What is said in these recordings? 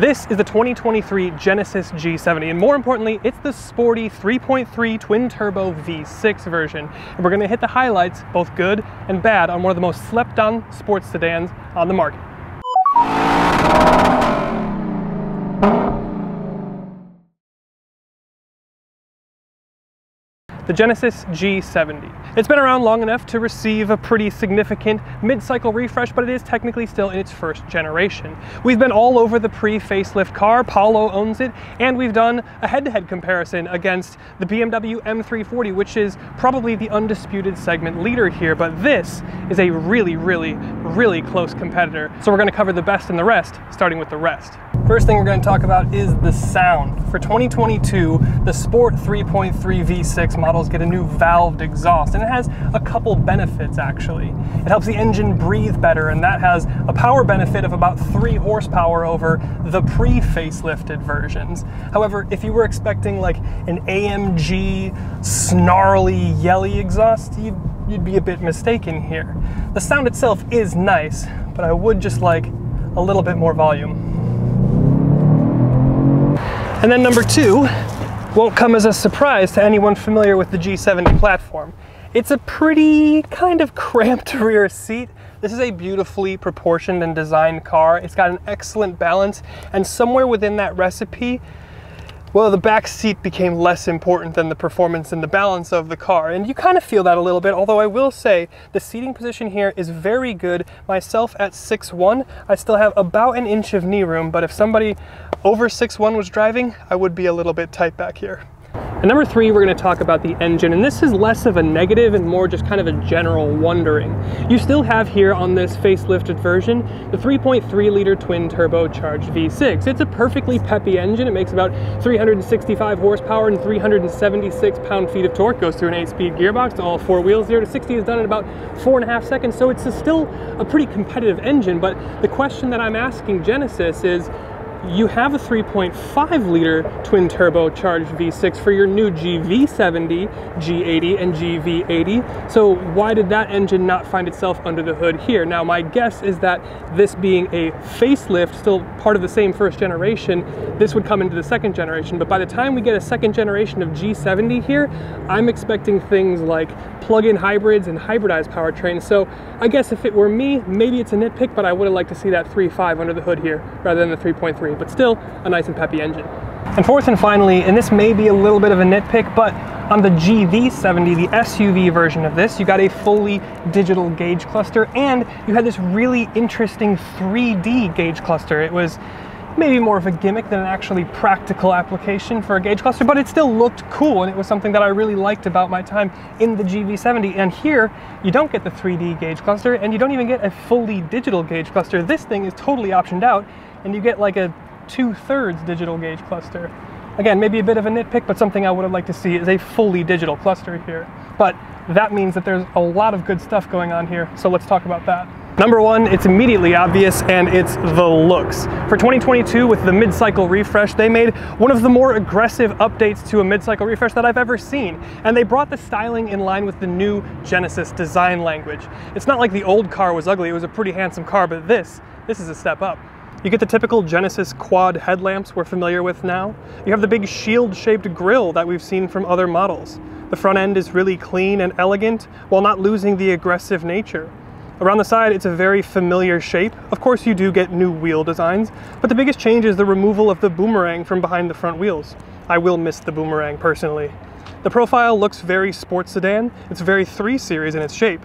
This is the 2023 Genesis G70, and more importantly, it's the sporty 3.3 twin turbo V6 version. And we're gonna hit the highlights, both good and bad, on one of the most slept on sports sedans on the market. The Genesis G70. It's been around long enough to receive a pretty significant mid-cycle refresh, but it is technically still in its first generation. We've been all over the pre-facelift car, Paulo owns it, and we've done a head-to-head -head comparison against the BMW M340, which is probably the undisputed segment leader here, but this is a really, really, really close competitor. So we're gonna cover the best and the rest, starting with the rest. First thing we're going to talk about is the sound. For 2022, the Sport 3.3 V6 get a new valved exhaust, and it has a couple benefits actually. It helps the engine breathe better, and that has a power benefit of about 3 horsepower over the pre-facelifted versions. However, if you were expecting like an AMG snarly yelly exhaust, you'd, you'd be a bit mistaken here. The sound itself is nice, but I would just like a little bit more volume. And then number two won't come as a surprise to anyone familiar with the G70 platform. It's a pretty kind of cramped rear seat. This is a beautifully proportioned and designed car. It's got an excellent balance and somewhere within that recipe, well, the back seat became less important than the performance and the balance of the car. And you kind of feel that a little bit, although I will say the seating position here is very good. Myself at 6'1", I still have about an inch of knee room, but if somebody over 6'1 was driving, I would be a little bit tight back here. And number three, we're gonna talk about the engine, and this is less of a negative and more just kind of a general wondering. You still have here on this facelifted version, the 3.3 liter twin turbocharged V6. It's a perfectly peppy engine. It makes about 365 horsepower and 376 pound-feet of torque. Goes through an eight-speed gearbox all four wheels. Zero to 60 is done in about four and a half seconds, so it's a still a pretty competitive engine, but the question that I'm asking Genesis is, you have a 3.5 liter twin turbocharged V6 for your new GV70, G80, and GV80. So why did that engine not find itself under the hood here? Now my guess is that this being a facelift, still part of the same first generation, this would come into the second generation. But by the time we get a second generation of G70 here, I'm expecting things like plug-in hybrids and hybridized powertrains. So I guess if it were me, maybe it's a nitpick, but I would have liked to see that 3.5 under the hood here rather than the 3.3, but still a nice and peppy engine. And fourth and finally, and this may be a little bit of a nitpick, but on the GV70, the SUV version of this, you got a fully digital gauge cluster and you had this really interesting 3D gauge cluster. It was maybe more of a gimmick than an actually practical application for a gauge cluster, but it still looked cool and it was something that I really liked about my time in the GV70. And here, you don't get the 3D gauge cluster and you don't even get a fully digital gauge cluster. This thing is totally optioned out and you get like a two-thirds digital gauge cluster. Again, maybe a bit of a nitpick, but something I would have liked to see is a fully digital cluster here. But that means that there's a lot of good stuff going on here, so let's talk about that. Number one, it's immediately obvious, and it's the looks. For 2022, with the mid-cycle refresh, they made one of the more aggressive updates to a mid-cycle refresh that I've ever seen. And they brought the styling in line with the new Genesis design language. It's not like the old car was ugly, it was a pretty handsome car, but this, this is a step up. You get the typical Genesis quad headlamps we're familiar with now. You have the big shield-shaped grille that we've seen from other models. The front end is really clean and elegant while not losing the aggressive nature. Around the side, it's a very familiar shape. Of course, you do get new wheel designs, but the biggest change is the removal of the boomerang from behind the front wheels. I will miss the boomerang personally. The profile looks very sports sedan. It's very 3 Series in its shape.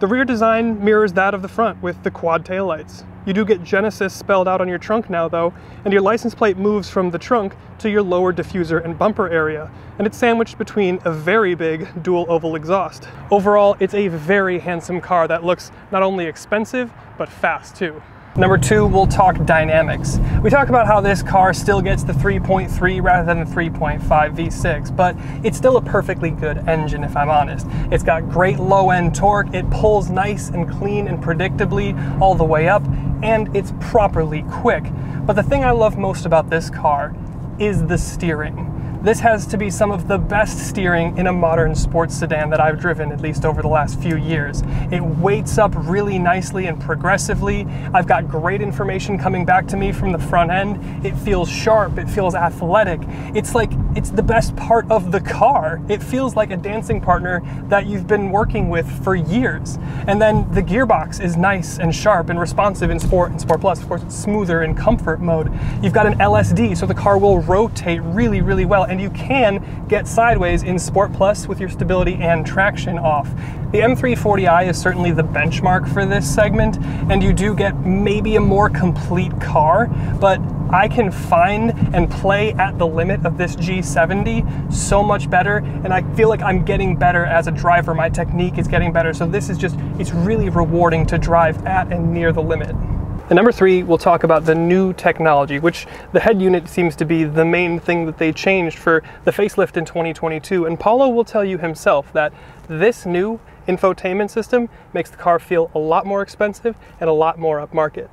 The rear design mirrors that of the front with the quad taillights. You do get Genesis spelled out on your trunk now though, and your license plate moves from the trunk to your lower diffuser and bumper area, and it's sandwiched between a very big dual oval exhaust. Overall, it's a very handsome car that looks not only expensive, but fast too. Number two, we'll talk dynamics. We talk about how this car still gets the 3.3 rather than the 3.5 V6, but it's still a perfectly good engine if I'm honest. It's got great low end torque, it pulls nice and clean and predictably all the way up, and it's properly quick. But the thing I love most about this car is the steering. This has to be some of the best steering in a modern sports sedan that I've driven, at least over the last few years. It weights up really nicely and progressively. I've got great information coming back to me from the front end. It feels sharp, it feels athletic. It's like, it's the best part of the car. It feels like a dancing partner that you've been working with for years. And then the gearbox is nice and sharp and responsive in Sport and Sport Plus. Of course, it's smoother in comfort mode. You've got an LSD, so the car will rotate really, really well and you can get sideways in Sport Plus with your stability and traction off. The M340i is certainly the benchmark for this segment, and you do get maybe a more complete car, but I can find and play at the limit of this G70 so much better, and I feel like I'm getting better as a driver. My technique is getting better, so this is just, it's really rewarding to drive at and near the limit. And number three, we'll talk about the new technology, which the head unit seems to be the main thing that they changed for the facelift in 2022. And Paulo will tell you himself that this new infotainment system makes the car feel a lot more expensive and a lot more upmarket.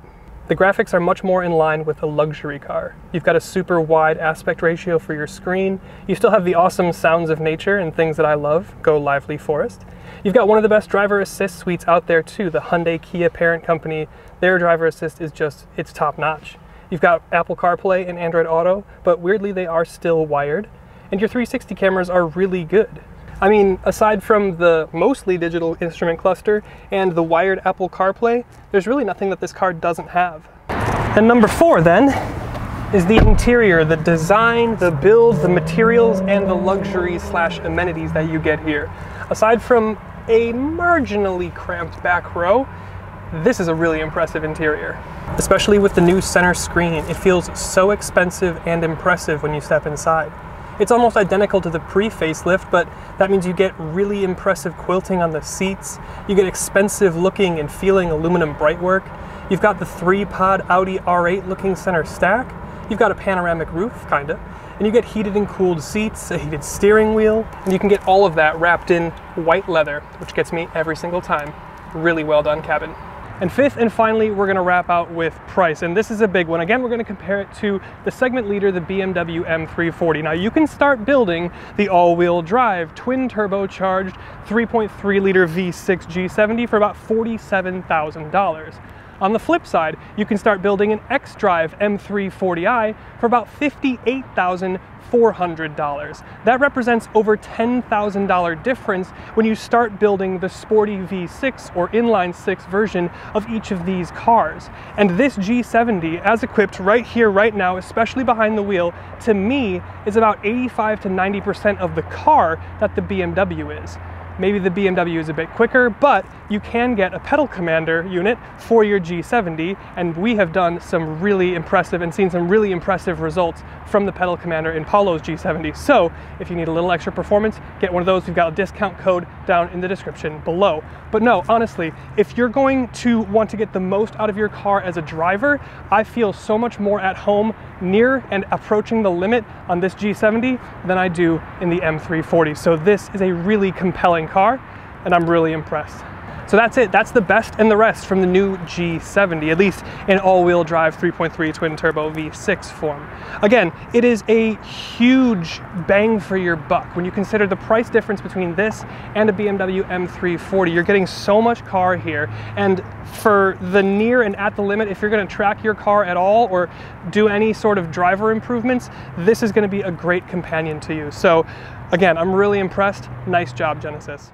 The graphics are much more in line with a luxury car. You've got a super wide aspect ratio for your screen. You still have the awesome sounds of nature and things that I love, Go Lively Forest. You've got one of the best driver assist suites out there too, the Hyundai Kia parent company. Their driver assist is just, it's top notch. You've got Apple CarPlay and Android Auto, but weirdly they are still wired. And your 360 cameras are really good. I mean, aside from the mostly digital instrument cluster and the wired Apple CarPlay, there's really nothing that this car doesn't have. And number four then, is the interior, the design, the build, the materials, and the luxury slash amenities that you get here. Aside from a marginally cramped back row, this is a really impressive interior. Especially with the new center screen, it feels so expensive and impressive when you step inside. It's almost identical to the pre-facelift, but that means you get really impressive quilting on the seats, you get expensive looking and feeling aluminum brightwork, you've got the three-pod Audi R8 looking center stack, you've got a panoramic roof, kinda, and you get heated and cooled seats, a heated steering wheel, and you can get all of that wrapped in white leather, which gets me every single time. Really well done cabin. And fifth and finally, we're gonna wrap out with price. And this is a big one. Again, we're gonna compare it to the segment leader, the BMW M340. Now you can start building the all-wheel drive, twin turbocharged 3.3 liter V6 G70 for about $47,000. On the flip side, you can start building an xDrive M340i for about $58,400. That represents over $10,000 difference when you start building the sporty V6 or inline 6 version of each of these cars. And this G70, as equipped right here, right now, especially behind the wheel, to me is about 85 to 90% of the car that the BMW is. Maybe the BMW is a bit quicker, but you can get a pedal commander unit for your G70, and we have done some really impressive and seen some really impressive results from the pedal commander in Paulo's G70. So if you need a little extra performance, get one of those. We've got a discount code down in the description below. But no, honestly, if you're going to want to get the most out of your car as a driver, I feel so much more at home near and approaching the limit on this G70 than I do in the M340. So this is a really compelling car and I'm really impressed. So that's it. That's the best and the rest from the new G70, at least in all-wheel drive 3.3 twin turbo V6 form. Again, it is a huge bang for your buck. When you consider the price difference between this and a BMW M340, you're getting so much car here. And for the near and at the limit, if you're gonna track your car at all or do any sort of driver improvements, this is gonna be a great companion to you. So again, I'm really impressed. Nice job, Genesis.